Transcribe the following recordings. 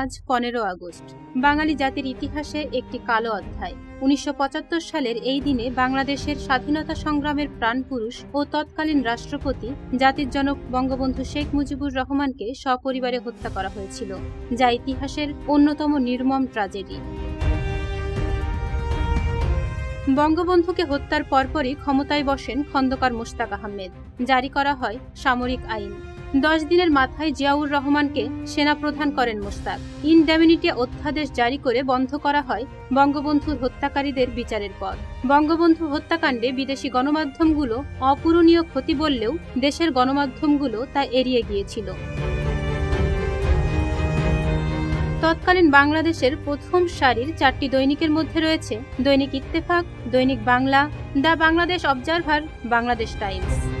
আজ পনেরো আগস্ট। বাঙালি জাতির ইতিহাসে একটি কালো অধ্যায়। উনিশশো পঁচাত্তর সালের এই দিনে বাংলাদেশের স্বাধীনতা সংগ্রামের প্রাণপুরুষ ও তৎকালীন রাষ্ট্রপতি, জাতির জনক বঙ্গবন্ধু শেখ মুজিবুর রহমানকে সপরিবারে হত্যা করা হয়েছিল, যা ইতিহাসের অন্যতম নির্মম ট্রাজেডি বঙ্গবন্ধুকে হত্যার পরপরই ক্ষমতায় বসেন খন্দকার মোশতাক আহমেদ। জারি করা হয় সামরিক আইন। দশ দিনের মাথায় জিয়াউর রহমানকে সেনাপ্রধান করেন মোশতাক। ইনডেমিনিটি অধ্যাদেশ জারি করে বন্ধ করা হয় বঙ্গবন্ধুর হত্যাকারীদের বিচারের পর। বঙ্গবন্ধু হত্যাকাণ্ডে বিদেশি গণমাধ্যমগুলো অপূরণীয় ক্ষতি বললেও দেশের গণমাধ্যমগুলো তা এড়িয়ে গিয়েছিল। তৎকালীন বাংলাদেশের প্রথম সারির চারটি দৈনিকের মধ্যে রয়েছে দৈনিক ইত্তেফাক, দৈনিক Bangla, the Bangladesh Observer, Bangladesh Times.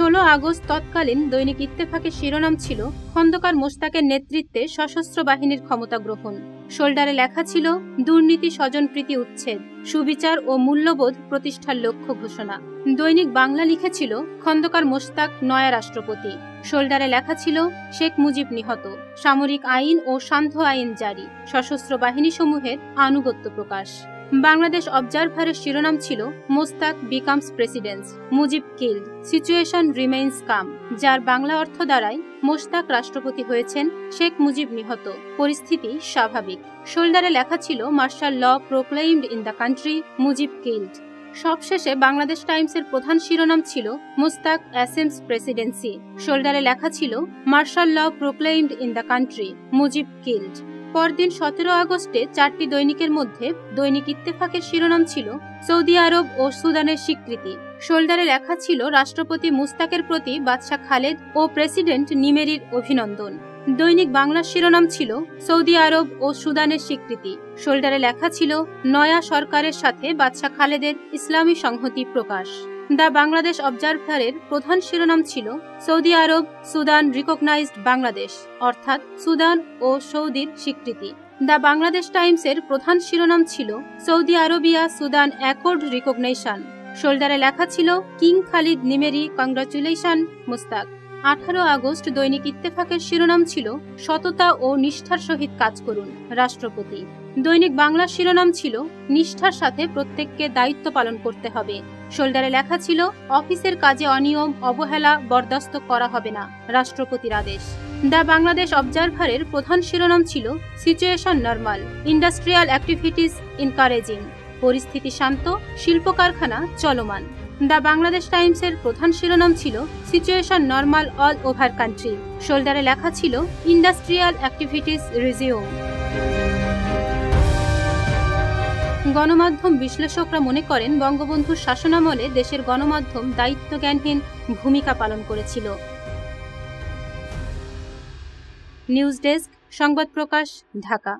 ষোলো আগস্ট তৎকালীন দৈনিক ইত্তেফাকের শিরোনাম ছিল খন্দকার মোস্তাকের নেতৃত্বে সশস্ত্র বাহিনীর ক্ষমতা গ্রহণ। শোল্ডারে লেখা ছিল, দুর্নীতি স্বজনপ্রীতি উচ্ছেদ, সুবিচার ও মূল্যবোধ প্রতিষ্ঠার লক্ষ্য ঘোষণা। দৈনিক বাংলা লিখেছিল, খন্দকার মোস্তাক নয়া রাষ্ট্রপতি। শোল্ডারে লেখা ছিল, শেখ মুজিব নিহত, সামরিক আইন ও সান্ধ্য আইন জারি, সশস্ত্র বাহিনী সমূহের আনুগত্য প্রকাশ। বাংলাদেশ অবজারভারের শিরোনাম ছিল Mostaq becomes president, Mujib killed. Situation remains calm, যার বাংলা অর্থ দ্বারাই মোস্তাক রাষ্ট্রপতি হয়েছেন শেখ মুজিব নিহত। পরিস্থিতি স্বাভাবিক। শোল্ডারে লেখা ছিল, martial law proclaimed in the country, Mujib killed. সবশেষে বাংলাদেশ টাইমসের প্রধান শিরোনাম ছিল মুস্তাক অ্যাসেমস প্রেসিডেন্সি। শোল্ডারে লেখা ছিল, martial law proclaimed in the country, Mujib killed. পরদিন সতেরো আগস্টে চারটি দৈনিকের মধ্যে দৈনিক ইত্তেফাকের শিরোনাম ছিল সৌদি আরব ও সুদানের স্বীকৃতি। শোল্ডারে লেখা ছিল রাষ্ট্রপতি মুস্তাকের প্রতি বাদশাহ খালেদ ও প্রেসিডেন্ট নিমেরির অভিনন্দন। দৈনিক বাংলার শিরোনাম ছিল সৌদি আরব ও সুদানের স্বীকৃতি। শোল্ডারে লেখা ছিল, নয়া সরকারের সাথে বাদশাহ খালেদের ইসলামী সংহতি প্রকাশ। দ্য বাংলাদেশ অবজারভারের প্রধান শিরোনাম ছিল Saudi Arab, Sudan recognised Bangladesh, অর্থাৎ সুদান ও সৌদির স্বীকৃতি। দ্য বাংলাদেশ টাইমসের প্রধান শিরোনাম ছিল Saudi Arabia Sudan accord recognition. শোল্ডারে লেখা ছিল, king Khalid Nimeri, congratulation, Mustaq. আঠারো আগস্ট দৈনিক ইত্তেফাকের শিরোনাম ছিল, সততা ও নিষ্ঠার সহিত কাজ করুন, রাষ্ট্রপতি। দৈনিক বাংলার শিরোনাম ছিল, নিষ্ঠার সাথে প্রত্যেককে দায়িত্ব পালন করতে হবে। শোল্ডারে লেখা ছিল, অফিসের কাজে অনিয়ম, অবহেলা বরদাস্ত করা হবে না, রাষ্ট্রপতির আদেশ। দ্য বাংলাদেশ অবজারভারের প্রধান শিরোনাম ছিল, situation normal, industrial activities encouraging পরিস্থিতি শান্ত শিল্প কারখানা চলমান। দ্য বাংলাদেশ টাইমসের প্রধান শিরোনাম ছিল, situation normal all over country. শোল্ডারে লেখা ছিল, ইন্ডাস্ট্রিয়াল অ্যাক্টিভিটিস রিজিউম। গণমাধ্যম বিশ্লেষকরা মনে করেন বঙ্গবন্ধুর শাসনামলে দেশের গণমাধ্যম দায়িত্বজ্ঞানহীন ভূমিকা পালন করেছিল। নিউজ ডেস্ক, সংবাদ প্রকাশ, ঢাকা।